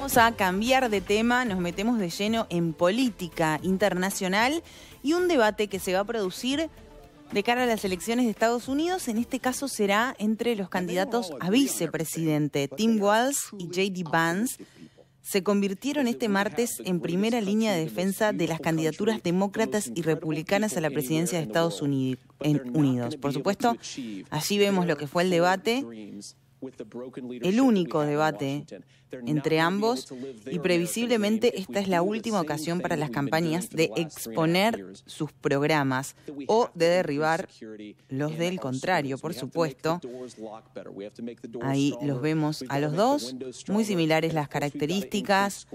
Vamos a cambiar de tema, nos metemos de lleno en política internacional y un debate que se va a producir de cara a las elecciones de Estados Unidos. En este caso será entre los candidatos a vicepresidente, Tim Walz y J.D. Vance. Se convirtieron este martes en primera línea de defensa de las candidaturas demócratas y republicanas a la presidencia de Estados Unidos. Por supuesto, allí vemos lo que fue el debate el único debate entre ambos y previsiblemente esta es la última ocasión para las campañas de exponer sus programas o de derribar los del contrario, por supuesto. Ahí los vemos a los dos, muy similares las características,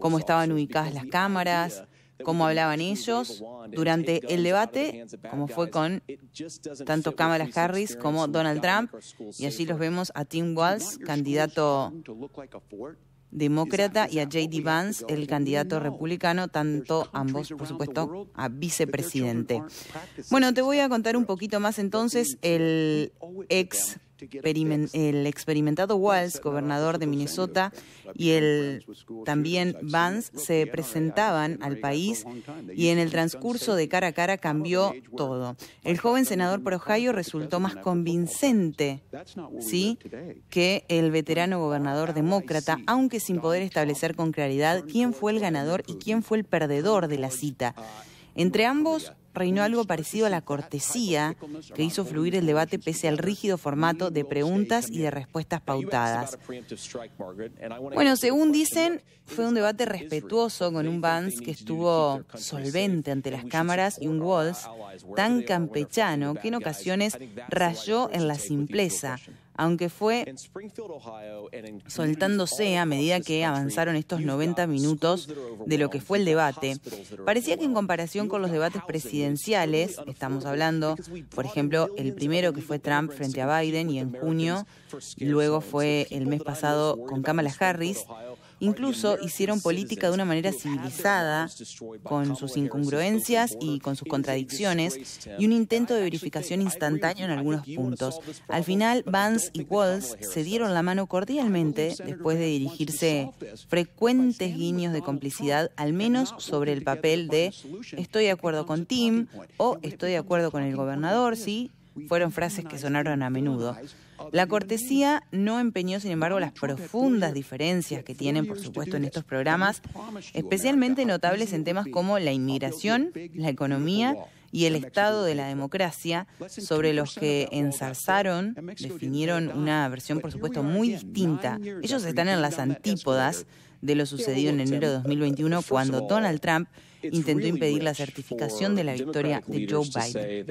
cómo estaban ubicadas las cámaras, cómo hablaban ellos durante el debate, como fue con tanto Kamala Harris como Donald Trump. Y allí los vemos a Tim Walz, candidato demócrata, y a J.D. Vance, el candidato republicano, tanto ambos, por supuesto, a vicepresidente. Bueno, te voy a contar un poquito más entonces el ex el experimentado Walz, gobernador de Minnesota, y el también Vance se presentaban al país y en el transcurso de cara a cara cambió todo. El joven senador por Ohio resultó más convincente, ¿sí? que el veterano gobernador demócrata, aunque sin poder establecer con claridad quién fue el ganador y quién fue el perdedor de la cita. Entre ambos reinó algo parecido a la cortesía que hizo fluir el debate pese al rígido formato de preguntas y de respuestas pautadas. Bueno, según dicen, fue un debate respetuoso con un Vance que estuvo solvente ante las cámaras y un Walls tan campechano que en ocasiones rayó en la simpleza aunque fue soltándose a medida que avanzaron estos 90 minutos de lo que fue el debate. Parecía que en comparación con los debates presidenciales, estamos hablando, por ejemplo, el primero que fue Trump frente a Biden y en junio, luego fue el mes pasado con Kamala Harris, Incluso hicieron política de una manera civilizada, con sus incongruencias y con sus contradicciones, y un intento de verificación instantáneo en algunos puntos. Al final, Vance y Walls se dieron la mano cordialmente después de dirigirse frecuentes guiños de complicidad, al menos sobre el papel de estoy de acuerdo con Tim o estoy de acuerdo con el gobernador, sí, fueron frases que sonaron a menudo. La cortesía no empeñó, sin embargo, las profundas diferencias que tienen, por supuesto, en estos programas, especialmente notables en temas como la inmigración, la economía y el estado de la democracia, sobre los que ensarzaron, definieron una versión, por supuesto, muy distinta. Ellos están en las antípodas de lo sucedido en enero de 2021 cuando Donald Trump intentó impedir la certificación de la victoria de Joe Biden.